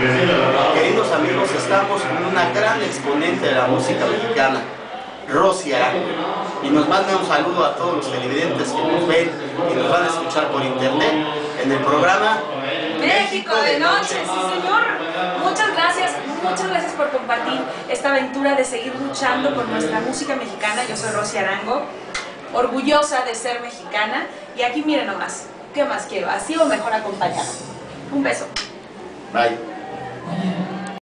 Queridos amigos, estamos con una gran exponente de la música mexicana, Rosy Arango. Y nos manda un saludo a todos los televidentes que nos ven y nos van a escuchar por internet en el programa México de noche, sí señor. Muchas gracias, muchas gracias por compartir esta aventura de seguir luchando por nuestra música mexicana. Yo soy Rosy Arango, orgullosa de ser mexicana. Y aquí miren nomás, ¿qué más quiero? Así o mejor acompañada. Un beso. Bye.